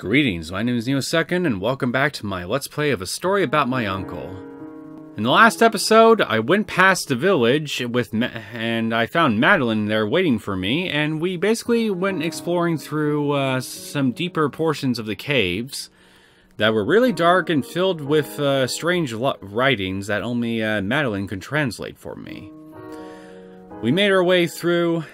Greetings, my name is Neosekken, and welcome back to my Let's Play of a story about my uncle. In the last episode, I went past the village with Ma and I found Madeline there waiting for me, and we basically went exploring through uh, some deeper portions of the caves that were really dark and filled with uh, strange writings that only uh, Madeline could translate for me. We made our way through,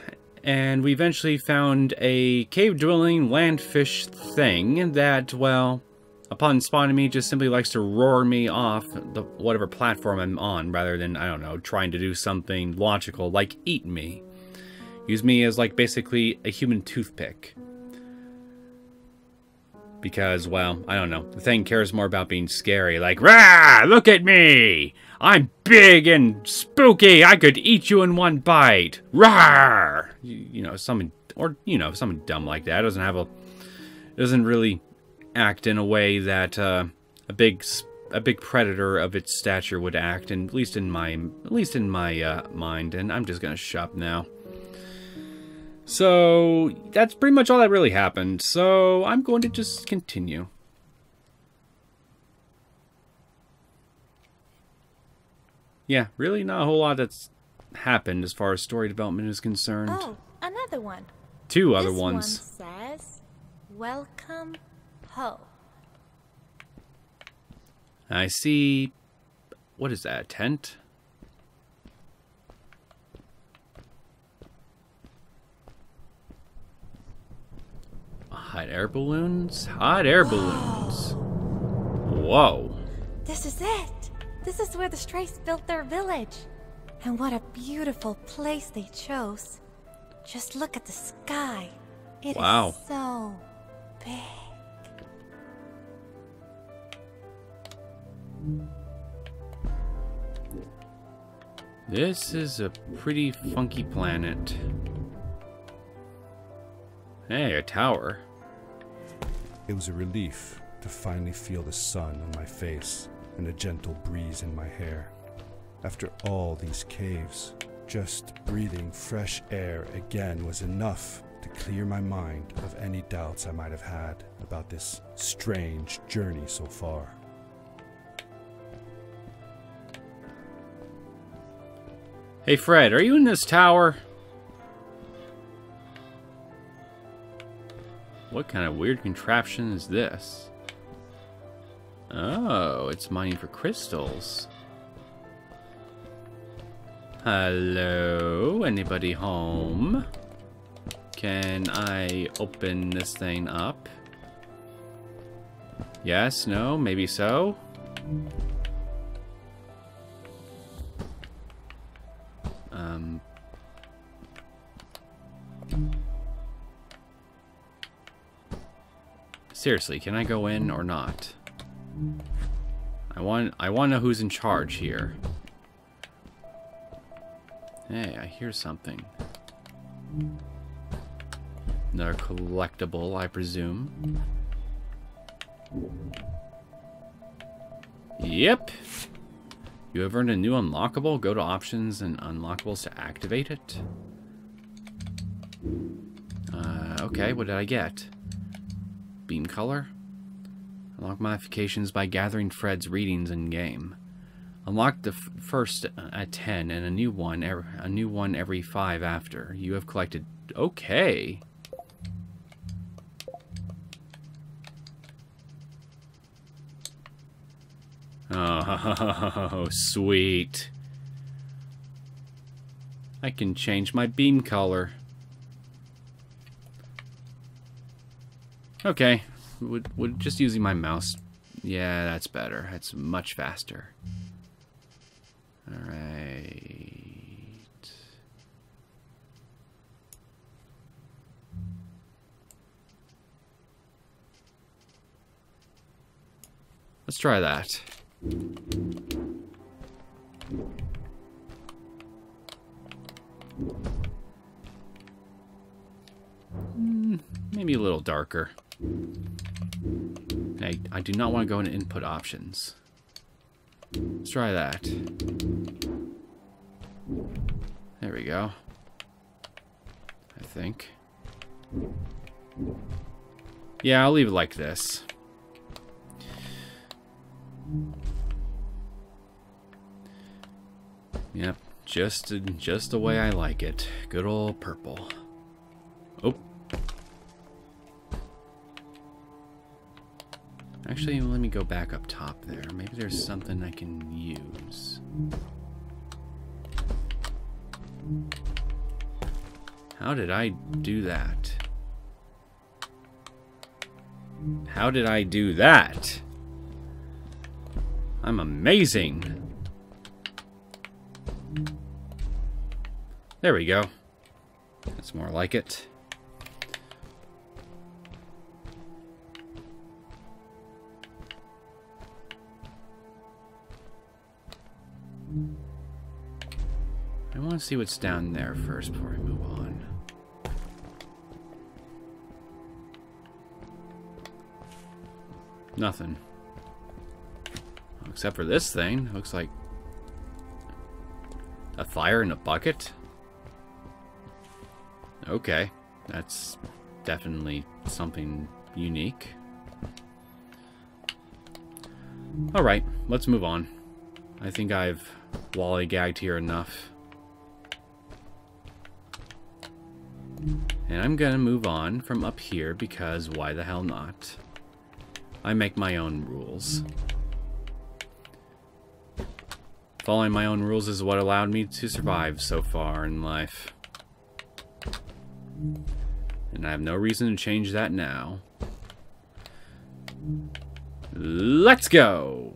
and we eventually found a cave-dwelling landfish thing that, well, upon spawning me, just simply likes to roar me off the whatever platform I'm on, rather than, I don't know, trying to do something logical, like eat me. Use me as, like, basically a human toothpick. Because, well, I don't know, the thing cares more about being scary, like, Rah! Look at me! I'm big and spooky. I could eat you in one bite. Rawr! You, you know, something, or, you know, something dumb like that. It doesn't have a, doesn't really act in a way that uh, a big, a big predator of its stature would act, and at least in my, at least in my uh, mind. And I'm just gonna shop now. So, that's pretty much all that really happened. So, I'm going to just continue. Yeah, really not a whole lot that's happened as far as story development is concerned. Oh, another one. Two other this ones. One says, "Welcome home." I see. What is that? A tent? Hot air balloons? Hot air balloons. Whoa. This is it. This is where the Strays built their village. And what a beautiful place they chose. Just look at the sky. It wow. is so big. This is a pretty funky planet. Hey, a tower. It was a relief to finally feel the sun on my face and a gentle breeze in my hair. After all these caves, just breathing fresh air again was enough to clear my mind of any doubts I might have had about this strange journey so far. Hey Fred, are you in this tower? What kind of weird contraption is this? Oh, it's mining for crystals. Hello? Anybody home? Can I open this thing up? Yes, no, maybe so? Um... Seriously, can I go in or not? I want I want to know who's in charge here. Hey, I hear something. Another collectible, I presume. Yep. You have earned a new unlockable? Go to options and unlockables to activate it. Uh, okay, what did I get? Beam color? Unlock modifications by gathering Fred's readings in game. Unlock the first uh, at 10 and a new one er, a new one every 5 after. You have collected okay. Oh, sweet. I can change my beam color. Okay, would, would just using my mouse. Yeah, that's better. That's much faster. Alright. Let's try that. Mm, maybe a little darker. I, I do not want to go into input options. Let's try that. There we go. I think. Yeah, I'll leave it like this. Yep, just just the way I like it. Good old purple. Actually, hmm. let me go back up top there. Maybe there's something I can use. How did I do that? How did I do that? I'm amazing. There we go. That's more like it. Want to see what's down there first before I move on. Nothing. Except for this thing. Looks like a fire in a bucket? Okay. That's definitely something unique. Alright, let's move on. I think I've wally-gagged here enough. And I'm gonna move on from up here because why the hell not? I make my own rules. Following my own rules is what allowed me to survive so far in life. And I have no reason to change that now. Let's go!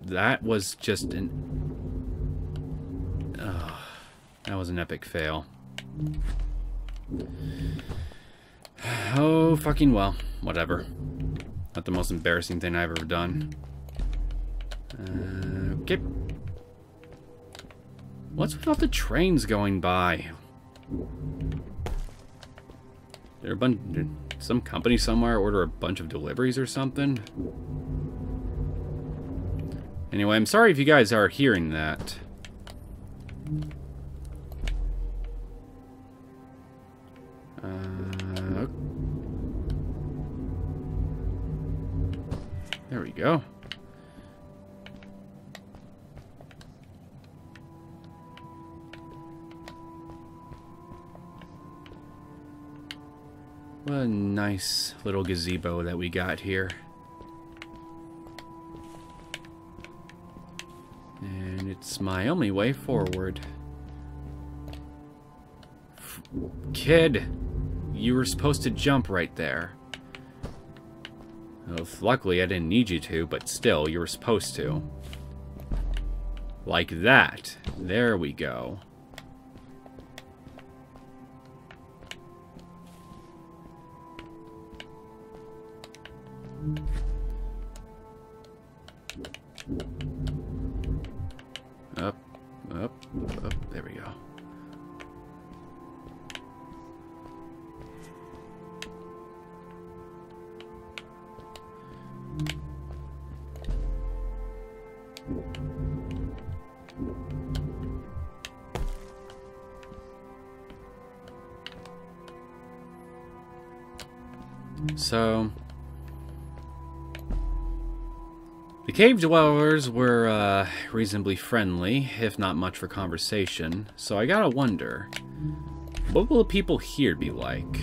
That was just an... Oh, that was an epic fail. Oh, fucking well. Whatever. Not the most embarrassing thing I've ever done. Uh, okay. What's with all the trains going by? There a bunch, some company somewhere order a bunch of deliveries or something? Anyway, I'm sorry if you guys are hearing that. Go. What a nice little gazebo that we got here. And it's my only way forward. F kid, you were supposed to jump right there. Well, luckily I didn't need you to, but still, you were supposed to. Like that. There we go. So, the cave dwellers were uh, reasonably friendly, if not much for conversation, so I gotta wonder, what will the people here be like?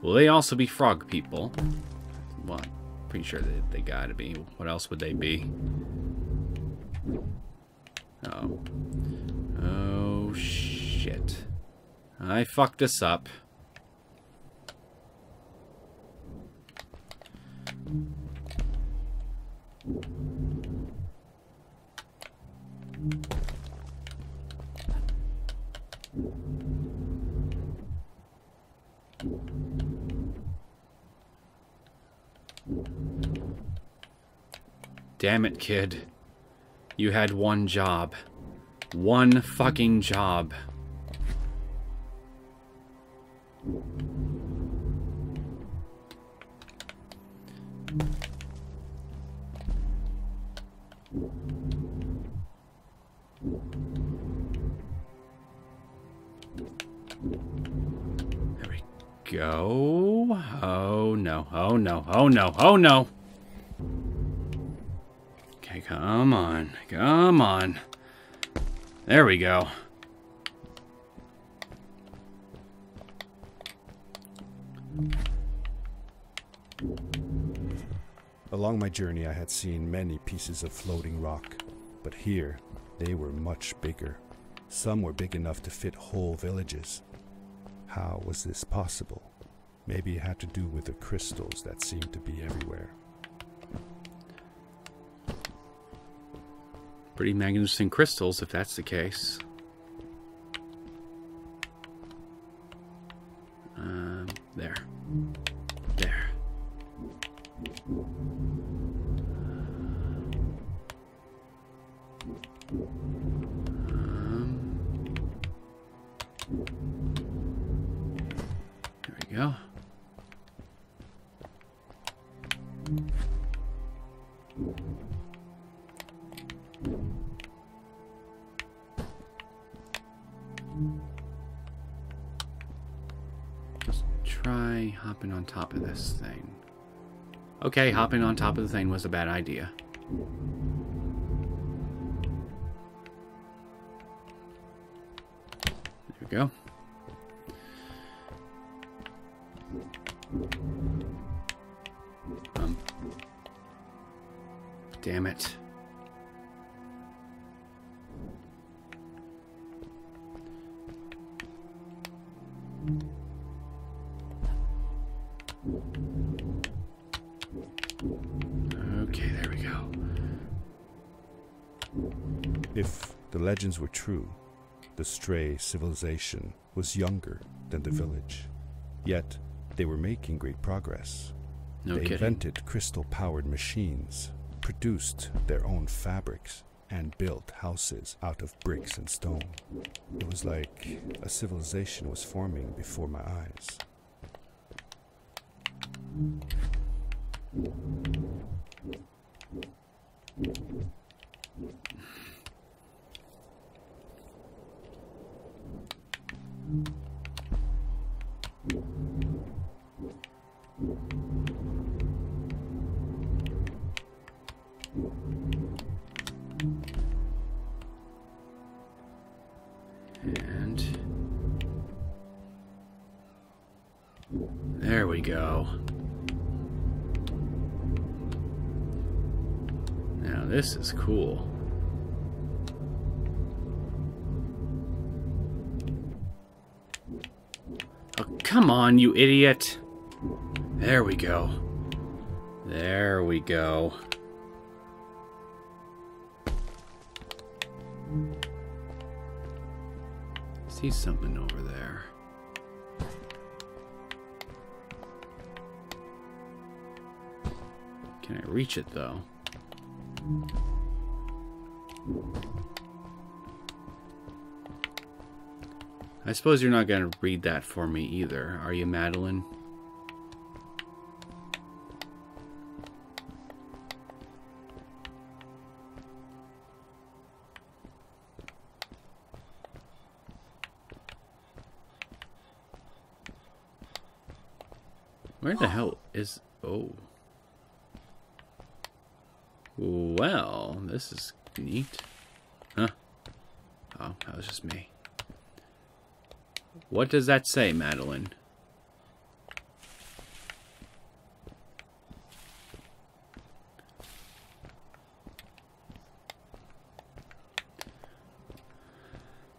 Will they also be frog people? Well, pretty sure they, they gotta be. What else would they be? Oh. Oh, shit. I fucked this up. Damn it, kid. You had one job. One fucking job. Go. Oh, no. Oh, no. Oh, no. Oh, no. Okay, come on. Come on. There we go. Along my journey, I had seen many pieces of floating rock, but here they were much bigger. Some were big enough to fit whole villages. How was this possible? Maybe it had to do with the crystals that seemed to be everywhere. Pretty magnificent crystals, if that's the case. The thing was a bad idea. Were true, the stray civilization was younger than the hmm. village. Yet, they were making great progress. No they kidding. invented crystal powered machines, produced their own fabrics, and built houses out of bricks and stone. It was like a civilization was forming before my eyes. And there we go. Now this is cool. Come on, you idiot. There we go. There we go. See something over there. Can I reach it though? I suppose you're not going to read that for me either, are you, Madeline? Where the hell is... Oh. Well, this is neat. Huh? Oh, that was just me. What does that say, Madeline?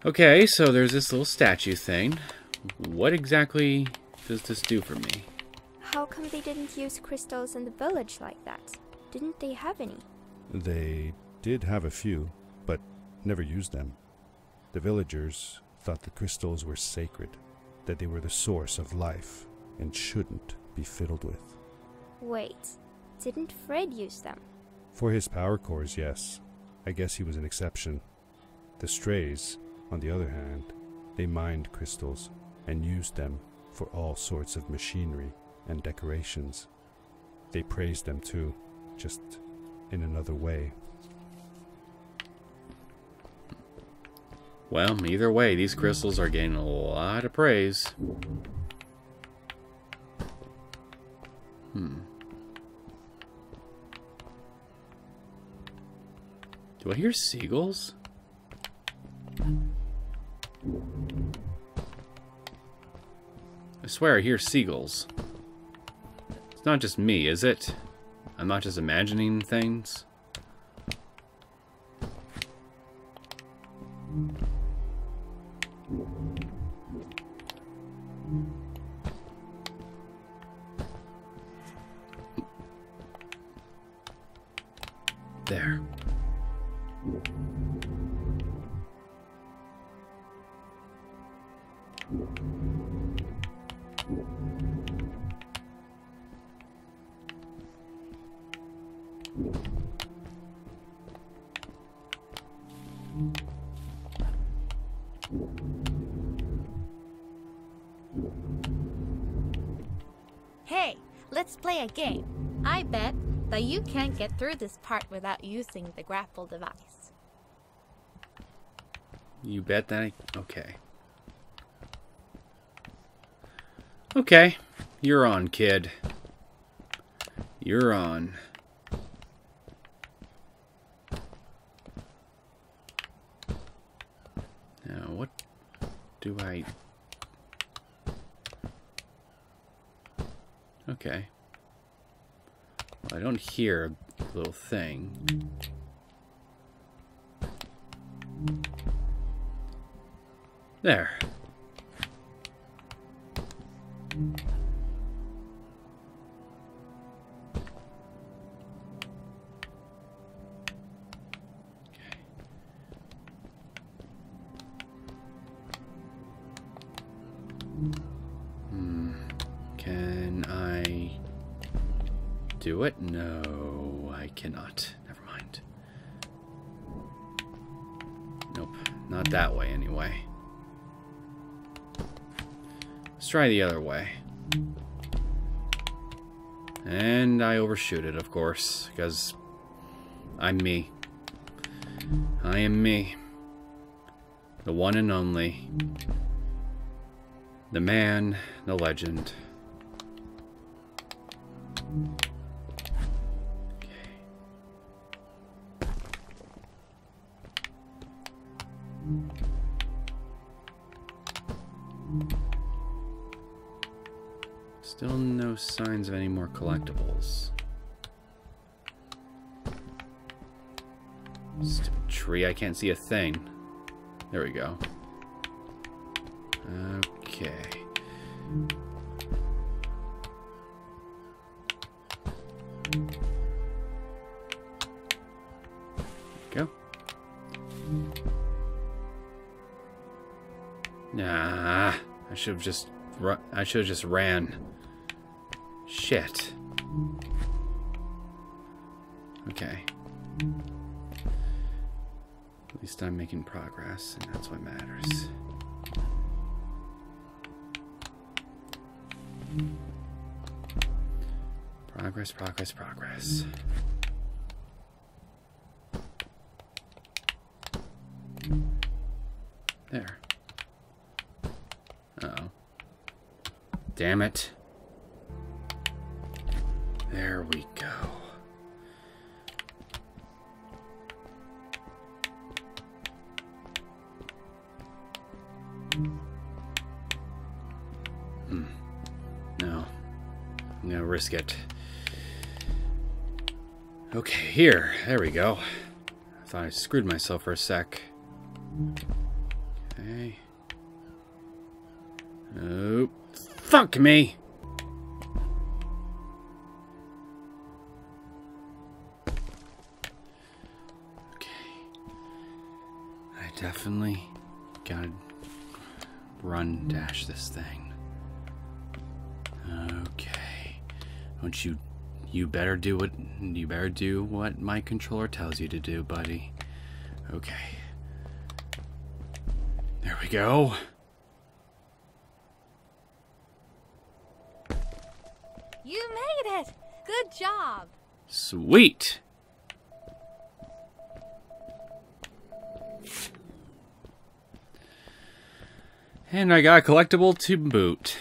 Okay, so there's this little statue thing. What exactly does this do for me? How come they didn't use crystals in the village like that? Didn't they have any? They did have a few, but never used them. The villagers thought the crystals were sacred, that they were the source of life and shouldn't be fiddled with. Wait, didn't Fred use them? For his power cores, yes. I guess he was an exception. The strays, on the other hand, they mined crystals and used them for all sorts of machinery and decorations. They praised them too, just in another way. Well, either way, these crystals are getting a lot of praise. Hmm. Do I hear seagulls? I swear I hear seagulls. It's not just me, is it? I'm not just imagining things. There. Can't get through this part without using the grapple device. You bet that I... Okay. Okay. You're on, kid. You're on. Now, what do I... Okay. I don't hear a little thing. There. Hmm. Can I do it? No, I cannot. Never mind. Nope, not that way anyway. Let's try the other way. And I overshoot it, of course, because I'm me. I am me. The one and only. The man, the legend. Signs of any more collectibles. Stupid tree, I can't see a thing. There we go. Okay. Go. Nah, I should have just I should have just ran. Shit. Okay. At least I'm making progress, and that's what matters. Progress, progress, progress. There. Uh oh Damn it. There we go. Hmm. No. I'm gonna risk it. Okay, here. There we go. I thought I screwed myself for a sec. Okay. Oh, fuck me! You better do what you better do what my controller tells you to do, buddy. Okay. There we go. You made it! Good job! Sweet. And I got a collectible to boot.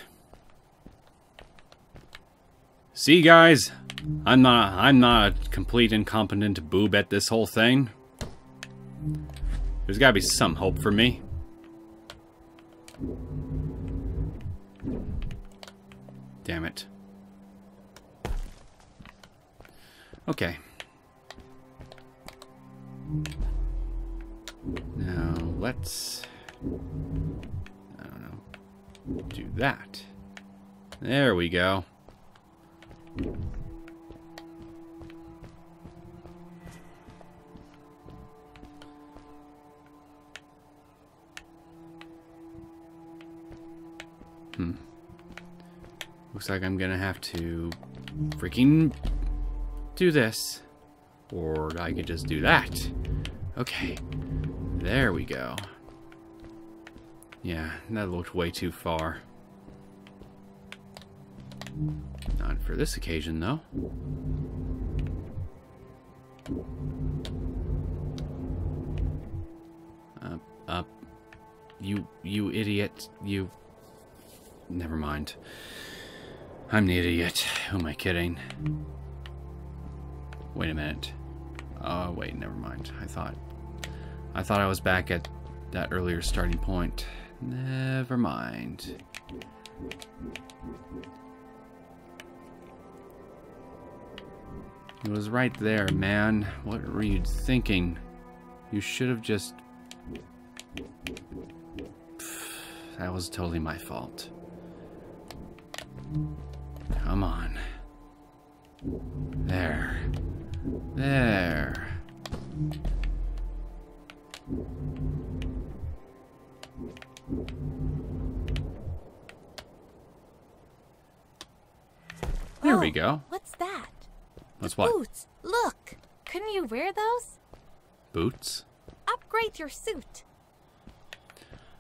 See, you guys, I'm not I'm not a complete incompetent boob at this whole thing. There's gotta be some hope for me. Damn it. Okay. Now, let's... I don't know. Do that. There we go. Looks like I'm gonna have to freaking do this. Or I could just do that. Okay. There we go. Yeah, that looked way too far. Not for this occasion, though. Up, up. You, you idiot. You... Never mind. I'm the idiot. Who am I kidding? Wait a minute. Oh, wait, never mind. I thought... I thought I was back at that earlier starting point. Never mind. It was right there, man. What were you thinking? You should have just... That was totally my fault. Come on. There. There. There we Oh, go. What's that? That's what? Boots. Look. Couldn't you wear those? Boots? Upgrade your suit.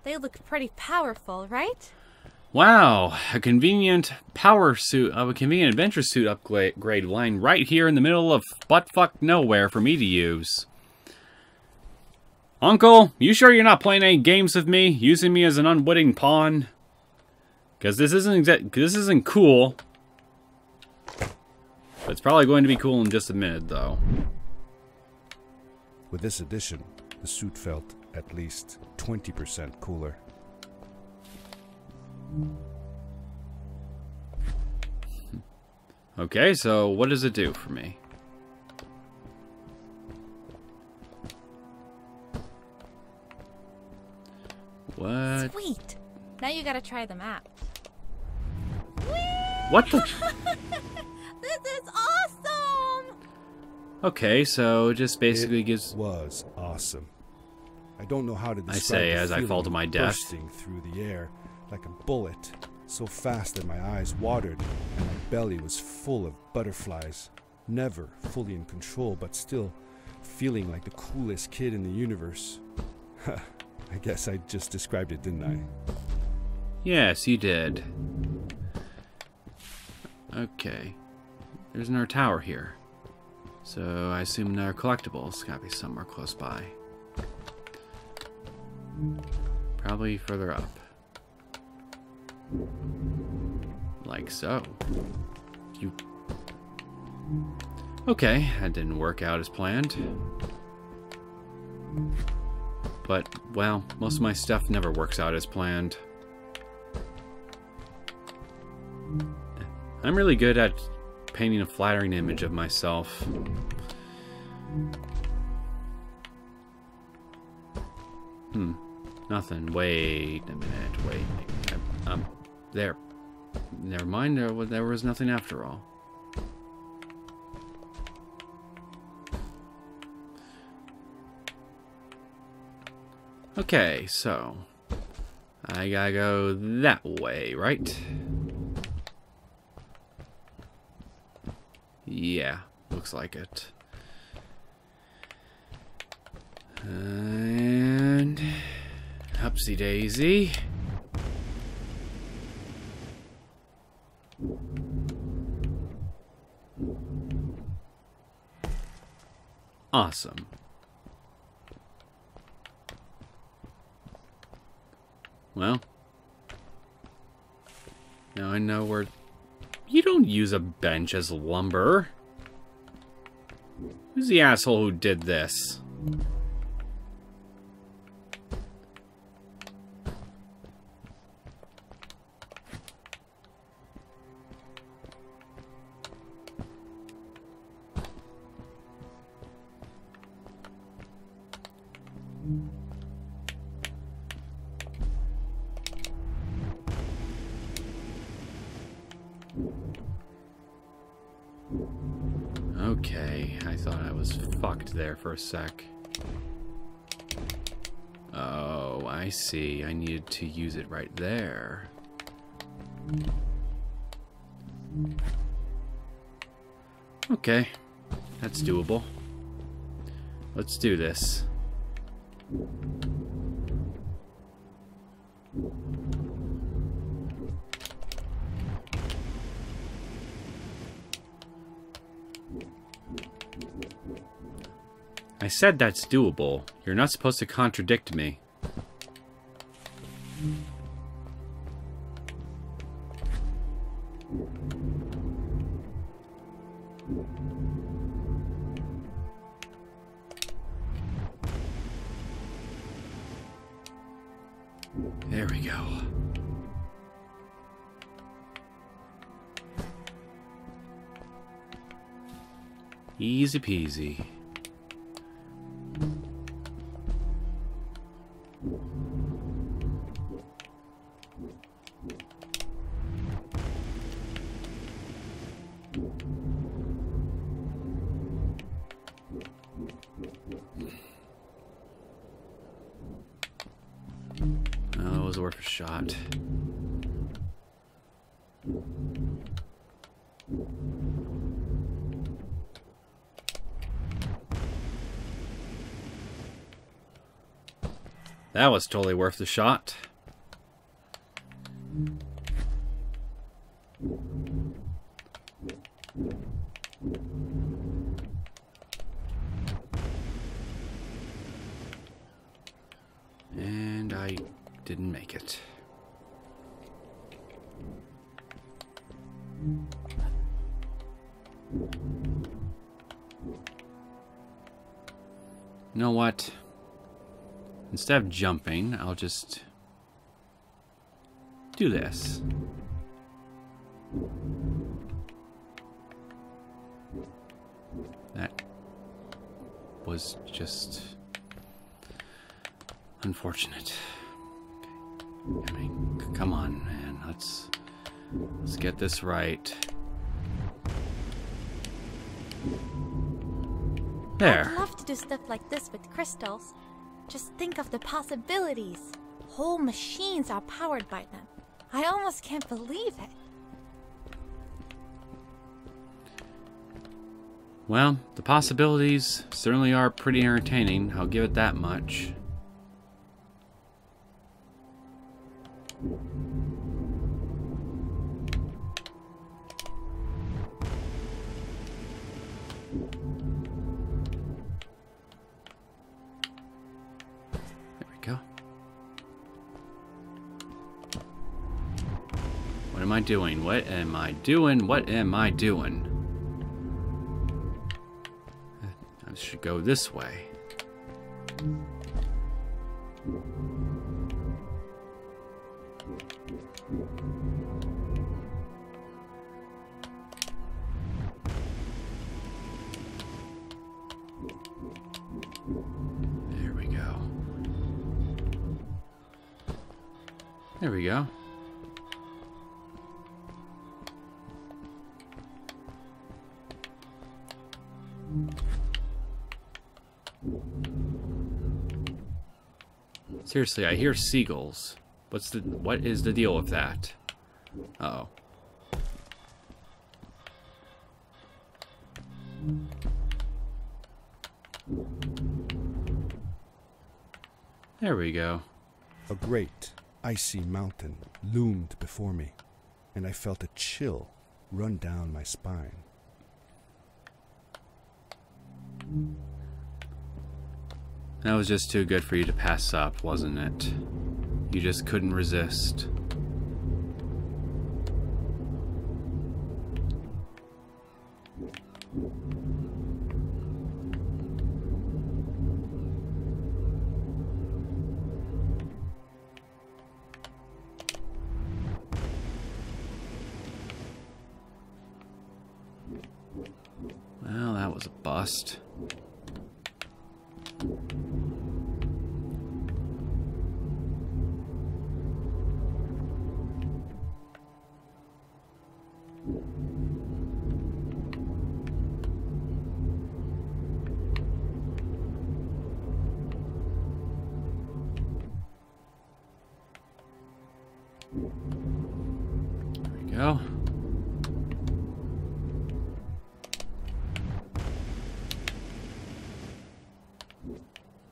They look pretty powerful, right? Wow, a convenient power suit, of a convenient adventure suit upgrade line right here in the middle of buttfuck nowhere for me to use. Uncle, you sure you're not playing any games with me, using me as an unwitting pawn? Because this isn't this isn't cool. It's probably going to be cool in just a minute, though. With this addition, the suit felt at least 20% cooler. Okay, so what does it do for me? What? Sweet. Now you gotta try the map. What the? This is awesome! Okay, so it just basically it gives. was awesome. I don't know how to describe say the as I fall to my death. bursting through the air like a bullet, so fast that my eyes watered and my belly was full of butterflies. Never fully in control, but still feeling like the coolest kid in the universe. I guess I just described it, didn't I? Yes, you did. Okay. There's another tower here. So I assume are collectibles. Gotta be somewhere close by. Probably further up. Like so. You. Okay, that didn't work out as planned. But, well, most of my stuff never works out as planned. I'm really good at painting a flattering image of myself. Hmm. Nothing. Wait a minute. Wait. Um. There. Never mind. There was, nothing after all. Okay, so I gotta go that way, right? Yeah, looks like it. And upsy daisy. Awesome. Well, now I know where You don't use a bench as lumber. Who's the asshole who did this? Okay, I thought I was fucked there for a sec. Oh, I see. I needed to use it right there. Okay, that's doable. Let's do this. Said that's doable. You're not supposed to contradict me. There we go. Easy peasy. Was totally worth the shot. And I didn't make it. You know what? Instead of jumping, I'll just do this. That was just unfortunate. I mean, come on, man. Let's let's get this right. There. I'd love to do stuff like this with crystals. Just think of the possibilities. Whole machines are powered by them. I almost can't believe it. Well, the possibilities certainly are pretty entertaining. I'll give it that much. Doing? What am I doing? What am I doing? I should go this way. There we go. There we go. Seriously, I hear seagulls. What's the what is the deal with that? Uh oh. There we go. A great, icy mountain loomed before me, and I felt a chill run down my spine. That was just too good for you to pass up, wasn't it? You just couldn't resist. There we go.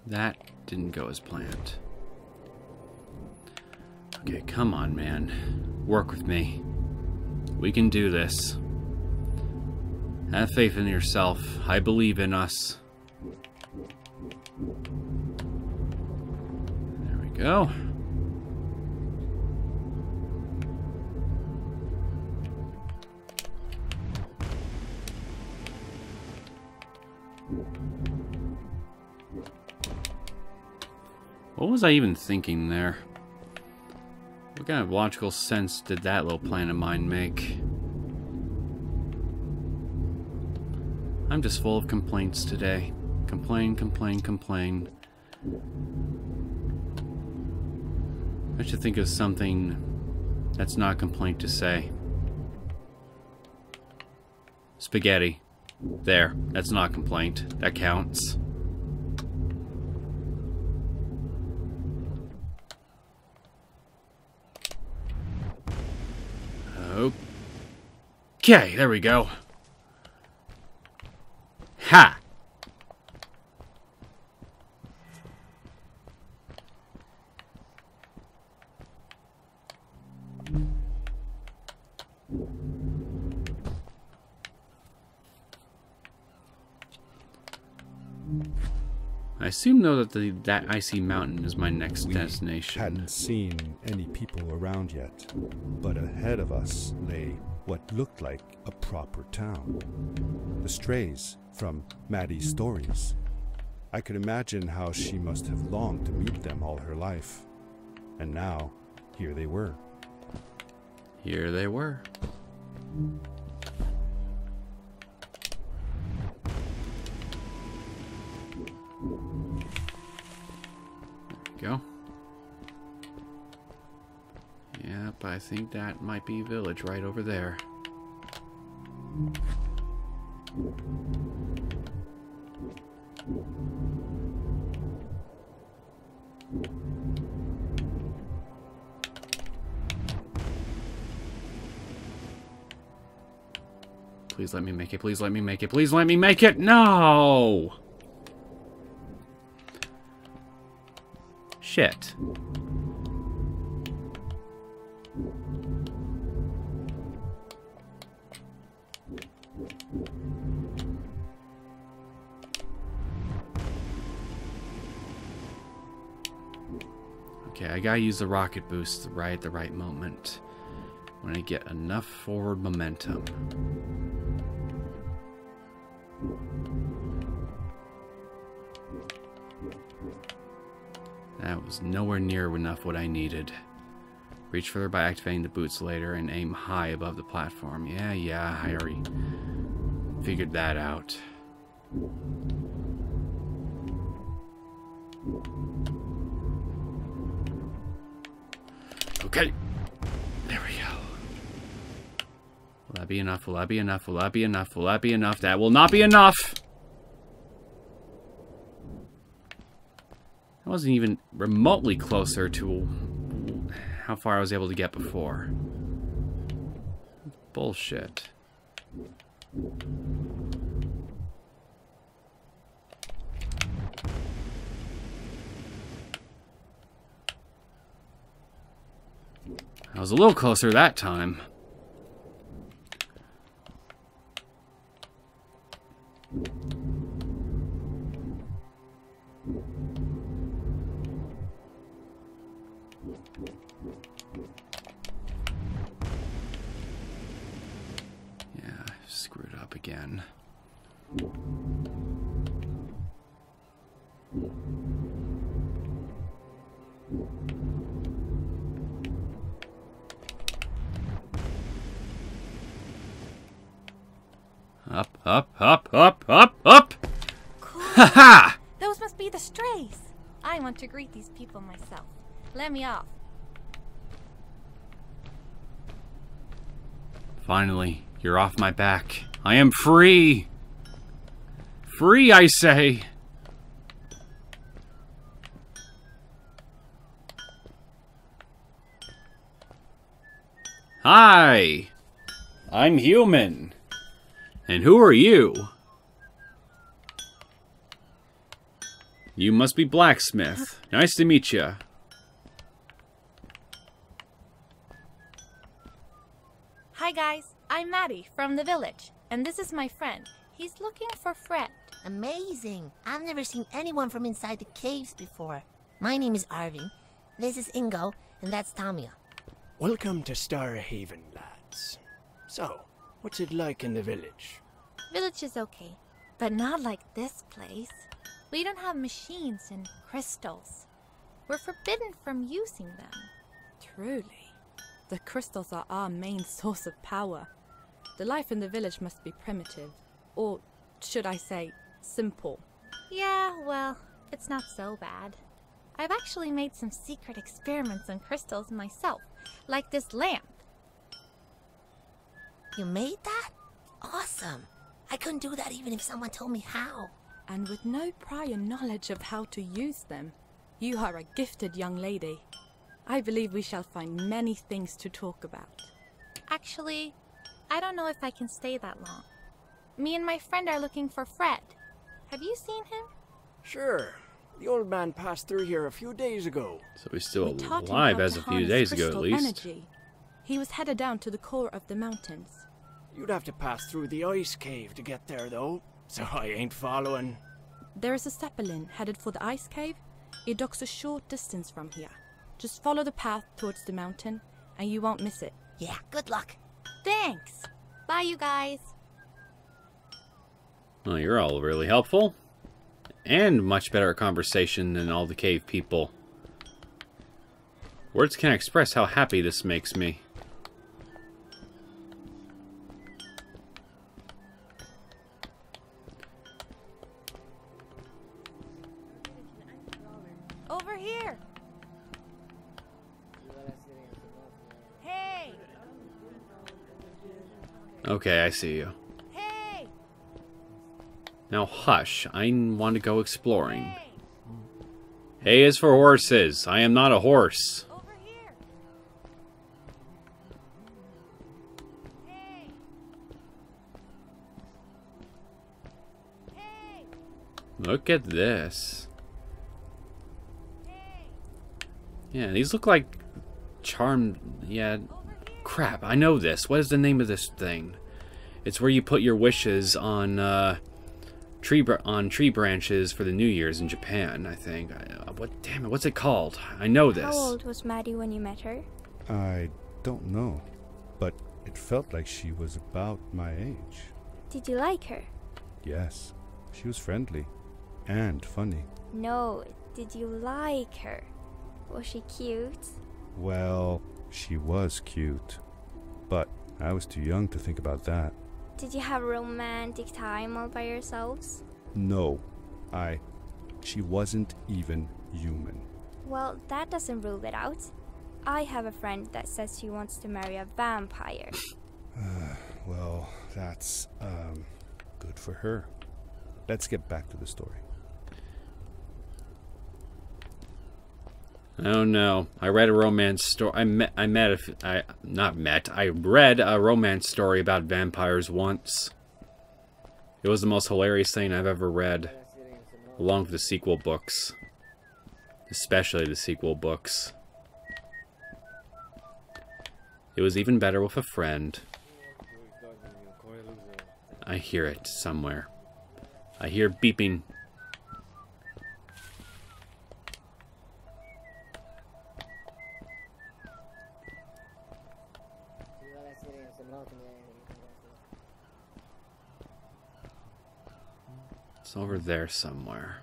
That didn't go as planned. Okay, come on, man. Work with me. We can do this. Have faith in yourself. I believe in us. There we go. Was I even thinking there? What kind of logical sense did that little plan of mine make? I'm just full of complaints today. Complain, complain, complain. I should think of something that's not a complaint to say. Spaghetti. There. That's not a complaint. That counts. Okay, there we go. Ha! I assume though that the that icy mountain is my next We destination. hadn't seen any people around yet, but ahead of us lay what looked like a proper town. The strays from Maddie's stories. I could imagine how she must have longed to meet them all her life. And now, here they were. Here they were. Go. I think that might be village right over there. Please let me make it. Please let me make it. Please let me make it. No! Shit. I gotta use the rocket boost right at the right moment. When I get enough forward momentum. That was nowhere near enough what I needed. Reach further by activating the boots later and aim high above the platform. Yeah, yeah, I already figured that out. Okay. There we go. Will that be enough? Will that be enough? Will that be enough? Will that be enough? That will not be enough! I wasn't even remotely closer to how far I was able to get before. Bullshit. I was a little closer that time. Yeah, I screwed up again. Up, up, up, up, up, Ha ha! Those must be the strays. I want to greet these people myself. Let me off. Finally, you're off my back. I am free! Free, I say! Hi! I'm human. And who are you? You must be Blacksmith. Nice to meet you. Hi guys, I'm Maddie from the village, and this is my friend. He's looking for Fred. Amazing! I've never seen anyone from inside the caves before. My name is Arvin. This is Ingo, and that's Tamia. Welcome to Starhaven, lads. So, what's it like in the village? Village is okay, but not like this place. We don't have machines and crystals. We're forbidden from using them. Truly. The crystals are our main source of power. The life in the village must be primitive. Or, should I say, simple. Yeah, well, it's not so bad. I've actually made some secret experiments on crystals myself, like this lamp. You made that? Awesome! I couldn't do that even if someone told me how. And with no prior knowledge of how to use them, you are a gifted young lady. I believe we shall find many things to talk about. Actually, I don't know if I can stay that long. Me and my friend are looking for Fred. Have you seen him? Sure. The old man passed through here a few days ago. So he's still We alive as a few days ago, at crystal least. Energy. He was headed down to the core of the mountains. You'd have to pass through the ice cave to get there, though. So I ain't following. There is a zeppelin headed for the ice cave. It docks a short distance from here. Just follow the path towards the mountain, and you won't miss it. Yeah, good luck. Thanks. Bye, you guys. Well, you're all really helpful. And much better at conversation than all the cave people. Words can't express how happy this makes me. I see you. hey, Now hush, I want to go exploring. hey. Hay is for horses. I am not a horse. Over here. Hey. Hey. Look at this. Yeah, these look like charmed. Yeah, crap. I know this. What is the name of this thing? It's where you put your wishes on uh, tree br- on tree branches for the New Year's in Japan. I think. I, uh, what? Damn it! What's it called? I know this. How old was Maddie when you met her? I don't know, but it felt like she was about my age. Did you like her? Yes, she was friendly and funny. No, did you like her? Was she cute? Well, she was cute, but I was too young to think about that. Did you have a romantic time all by yourselves? No, I. She wasn't even human. Well, that doesn't rule it out. I have a friend that says she wants to marry a vampire. Well, that's, um, good for her. Let's get back to the story. Oh no! I read a romance story. I met. I met. A I not met. I read a romance story about vampires once. It was the most hilarious thing I've ever read, along with the sequel books, especially the sequel books. It was even better with a friend. I hear it somewhere. I hear beeping. over there somewhere.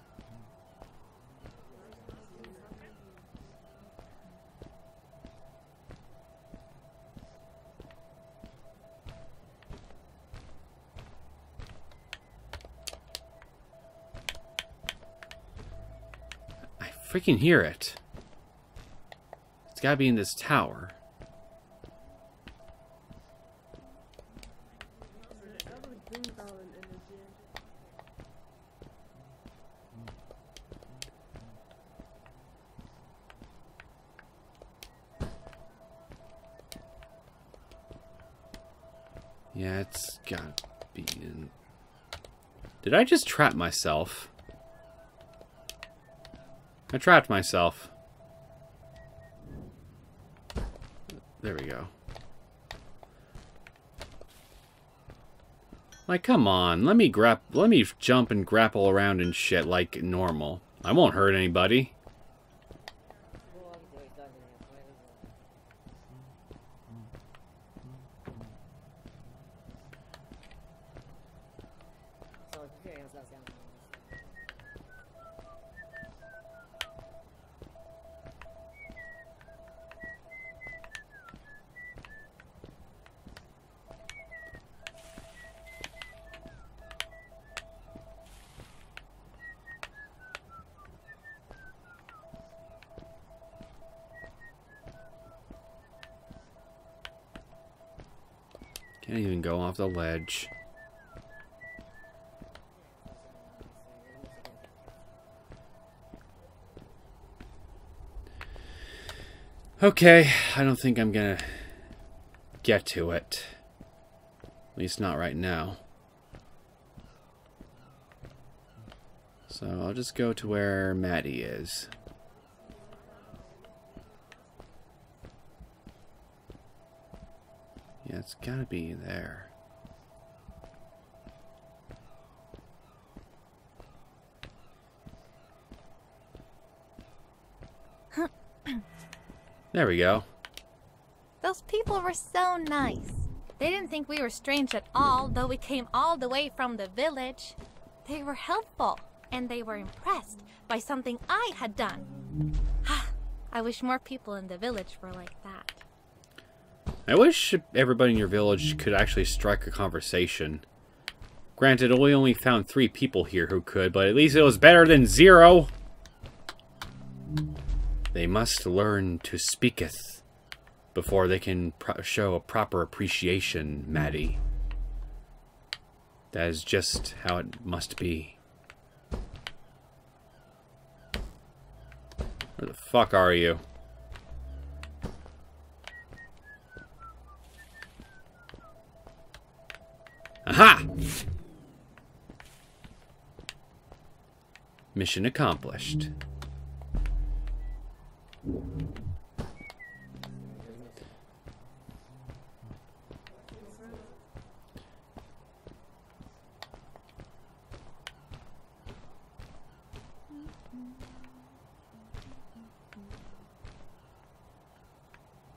I freaking hear it. It's gotta be in this tower. Yeah, it's gotta be in... Did I just trap myself? I trapped myself. There we go. Like, come on. Let me grap let me jump and grapple around and shit like normal. I won't hurt anybody. The ledge. Okay, I don't think I'm gonna get to it. At least not right now. So I'll just go to where Maddie is. Yeah, it's gotta be there. There we go. Those people were so nice. They didn't think we were strange at all, though we came all the way from the village. They were helpful, and they were impressed by something I had done. Ah, I wish more people in the village were like that. I wish everybody in your village could actually strike a conversation. Granted, we only found three people here who could, but at least it was better than zero. They must learn to speaketh before they can show a proper appreciation, Maddie. That is just how it must be. Where the fuck are you? Aha! Mission accomplished.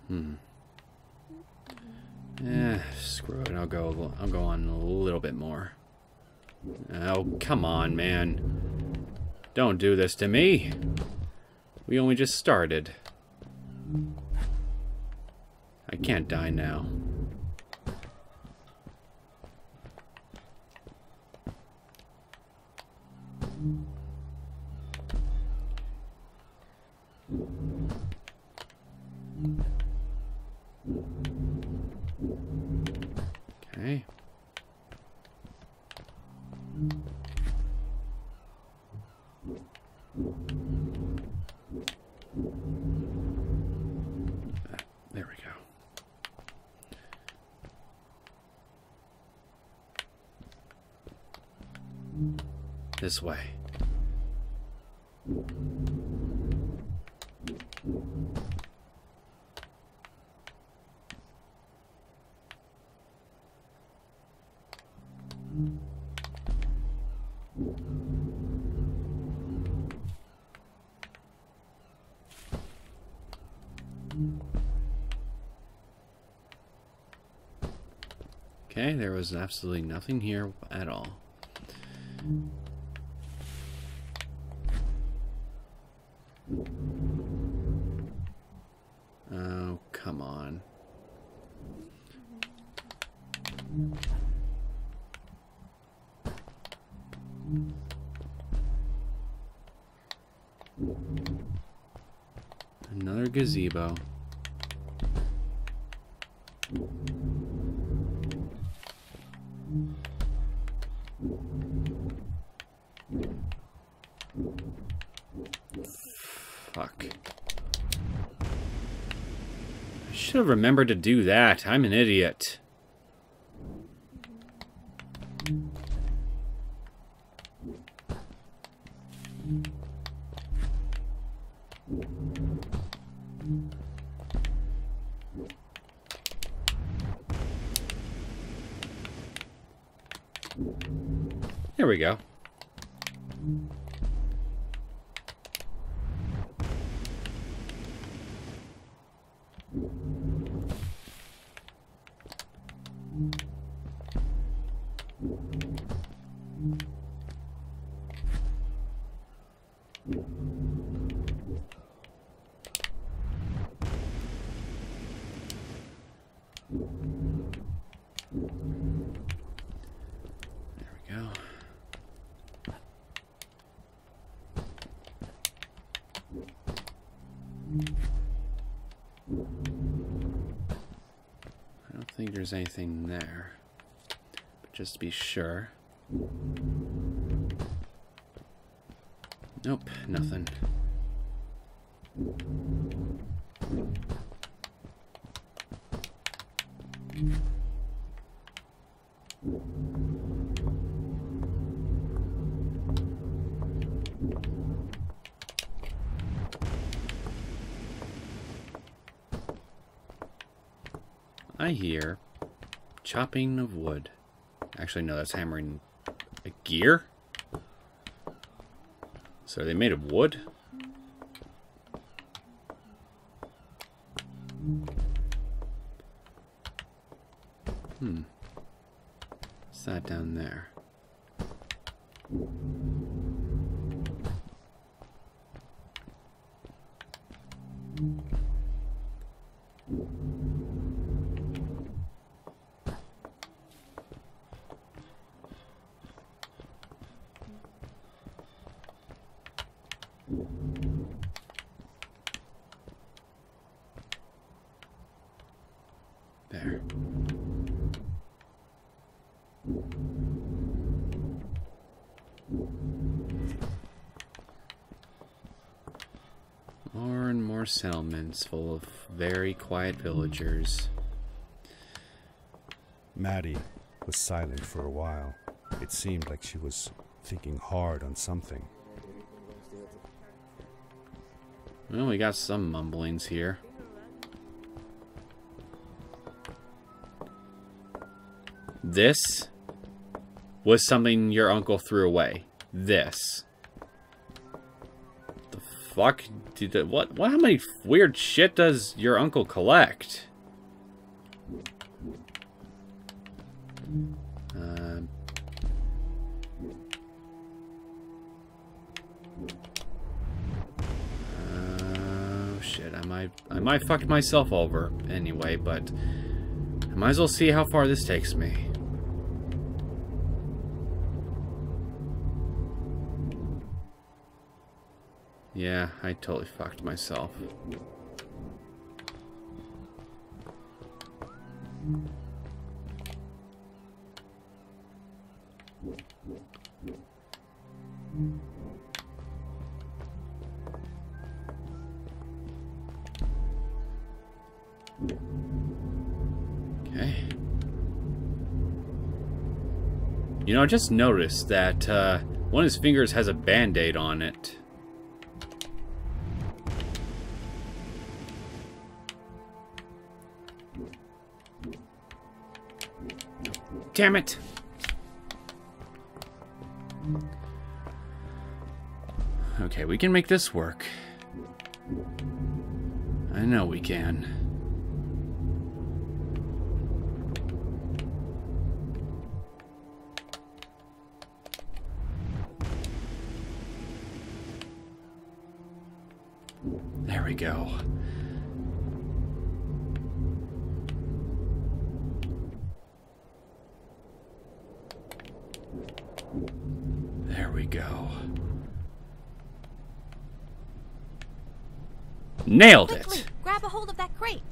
Hmm. Eh, screw it. I'll go. I'll go on a little bit more. Oh, come on, man. Don't do this to me. We only just started. I can't die now. This way. Okay, there was absolutely nothing here at all. Fuck. I should have remembered to do that. I'm an idiot. There we go. There's anything there. But just to be sure. Nope, nothing. I hear chopping of wood. Actually, no, that's hammering a gear? So are they made of wood? Hmm. What's that down there? There. More and more settlements full of very quiet villagers. Maddie was silent for a while. It seemed like she was thinking hard on something. Well, we got some mumblings here. This was something your uncle threw away. This. The fuck? What? What? How many weird shit does your uncle collect? Uh, Oh shit, I might I might fuck myself over anyway, but I might as well see how far this takes me. Yeah, I totally fucked myself. Okay. You know, I just noticed that uh, one of his fingers has a band-aid on it. Damn it! Okay, we can make this work. I know we can. Nailed Quickly, it. grab a hold of that crate.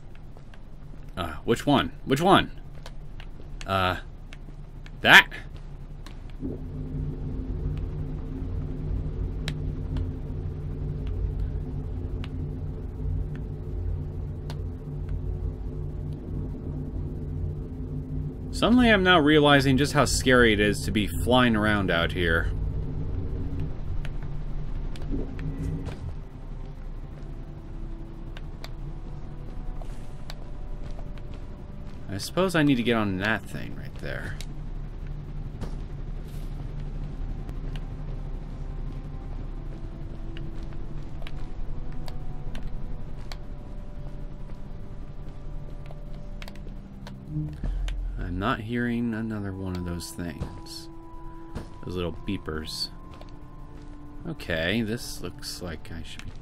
Uh, which one? Which one? Uh, that? Suddenly I'm now realizing just how scary it is to be flying around out here. I suppose I need to get on that thing right there. I'm not hearing another one of those things. Those little beepers. Okay, this looks like I should be...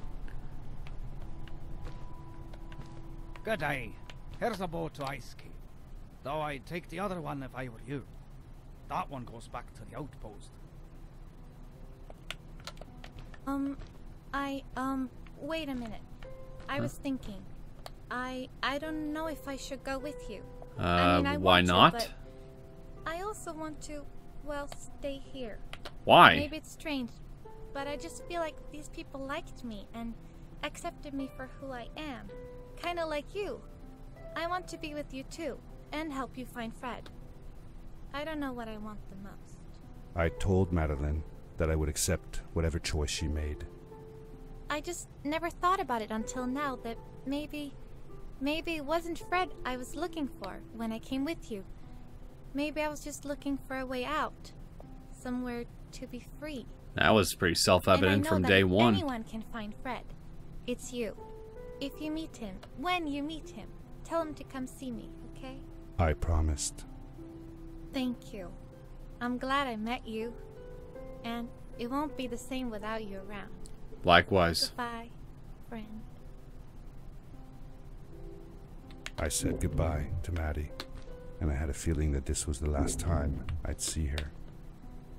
Good day. Here's a boat to Ice Cave. Though I'd take the other one if I were you. That one goes back to the outpost. Um, I, um, wait a minute. I was thinking. I, I don't know if I should go with you. Uh, I mean, I why want to, not? but I also want to, well, stay here. Why? Maybe it's strange, but I just feel like these people liked me and accepted me for who I am. Kinda like you. I want to be with you too, and help you find Fred. I don't know what I want the most. I told Madeline that I would accept whatever choice she made. I just never thought about it until now that maybe. Maybe it wasn't Fred I was looking for when I came with you. Maybe I was just looking for a way out. Somewhere to be free. That was pretty self-evident from day one. Anyone can find Fred. It's you. If you meet him, when you meet him, tell him to come see me, okay? I promised. Thank you. I'm glad I met you. And it won't be the same without you around. Likewise. Goodbye, friend. I said goodbye to Maddie, and I had a feeling that this was the last time I'd see her.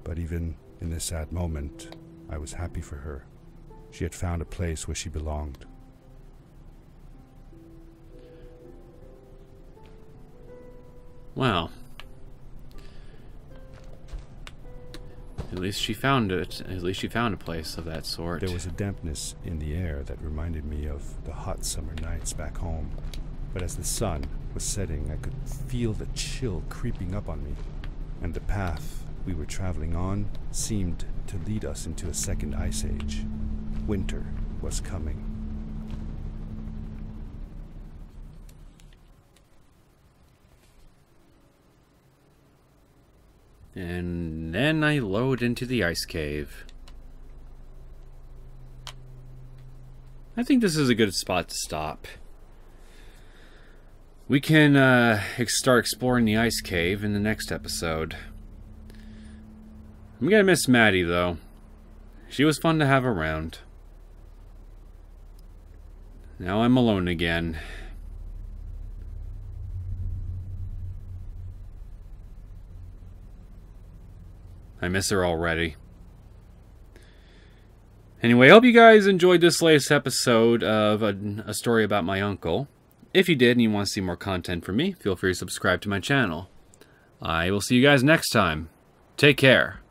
But even in this sad moment, I was happy for her. She had found a place where she belonged. Well. At least she found it. At least she found a place of that sort. There was a dampness in the air that reminded me of the hot summer nights back home. But as the sun was setting, I could feel the chill creeping up on me. And the path we were traveling on seemed to lead us into a second ice age. Winter was coming. And then I load into the ice cave. I think this is a good spot to stop. We can uh, start exploring the ice cave in the next episode. I'm gonna miss Maddie though. She was fun to have around. Now I'm alone again. I miss her already. Anyway, I hope you guys enjoyed this latest episode of a, a story about my uncle. If you did and you want to see more content from me, feel free to subscribe to my channel. I will see you guys next time. Take care.